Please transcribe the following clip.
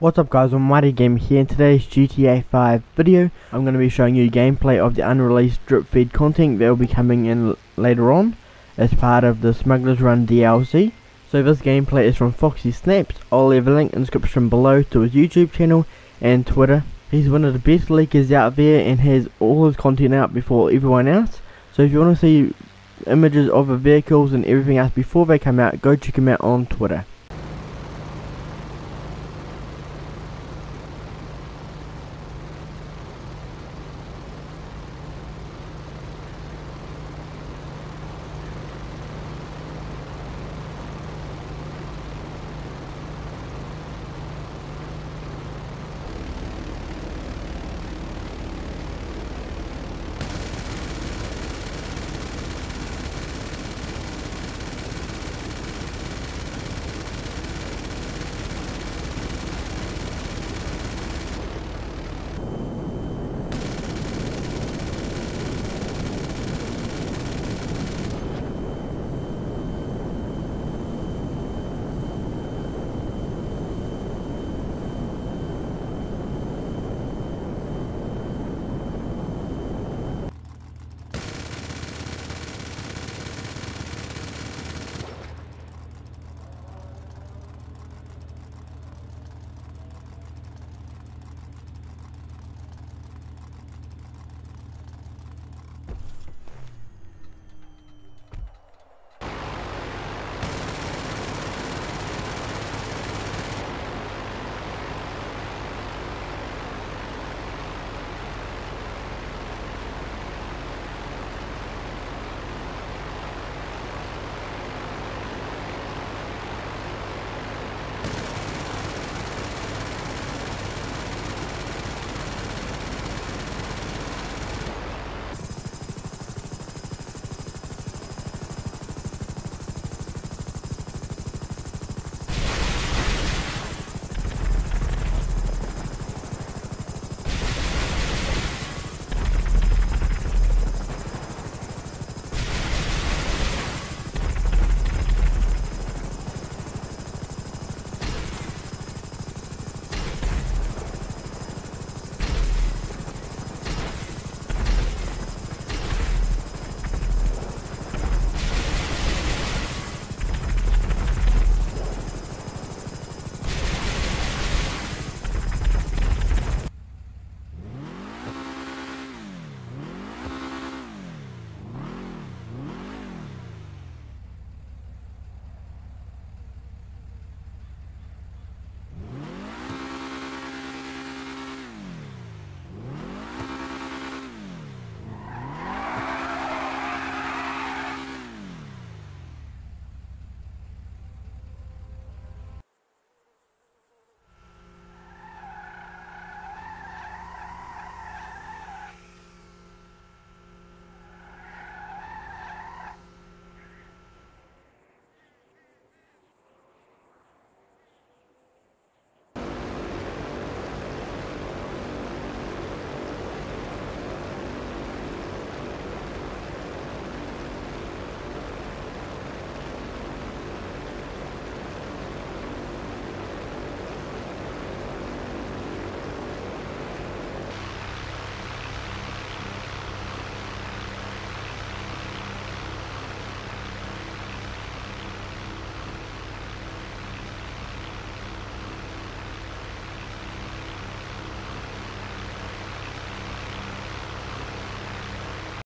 What's up guys, Almighty Gamer here in today's GTA 5 video. I'm going to be showing you gameplay of the unreleased drip feed content that will be coming in later on as part of the Smuggler's Run DLC. So this gameplay is from Foxy Snaps, I'll leave a link in the description below to his YouTube channel and Twitter. He's one of the best leakers out there and has all his content out before everyone else. So if you want to see images of the vehicles and everything else before they come out, go check him out on Twitter.